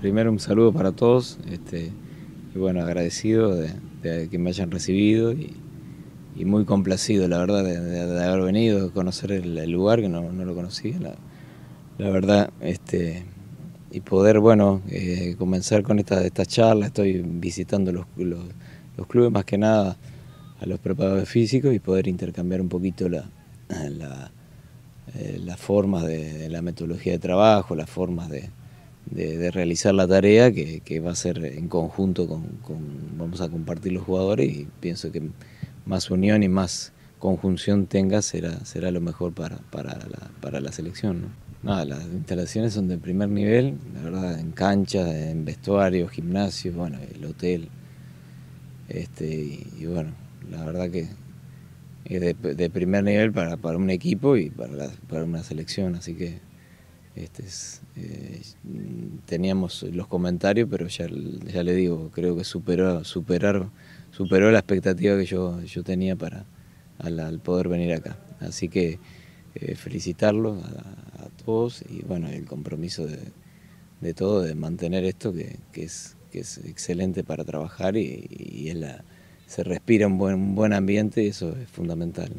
primero un saludo para todos este, bueno, agradecido de, que me hayan recibido y, muy complacido, la verdad, de, haber venido, a conocer el, lugar que no, lo conocía, la, verdad, este, y poder, bueno, eh, comenzar con esta, esta charla, estoy visitando los, los, clubes más que nada a los preparadores físicos y poder intercambiar un poquito la eh, las formas de, la metodología de trabajo, las formas de, de, realizar la tarea que, va a ser en conjunto con, vamos a compartir los jugadores y pienso que más unión y más conjunción tenga será, será lo mejor para, para, la, para la selección. Nada, las instalaciones son de primer nivel, la verdad, en cancha, en vestuario, gimnasio, bueno, el hotel. Este, y, bueno, la verdad que es de, primer nivel para, para, un equipo y para, para una selección, así que este eh, teníamos los comentarios, pero ya, ya le digo, creo que superó, superar, superó la expectativa que yo, yo tenía para al, poder venir acá. Así que eh, felicitarlos a, todos y bueno, el compromiso de, de todo, de mantener esto que, que, es, que es excelente para trabajar y, y la, se respira un buen, un buen ambiente y eso es fundamental.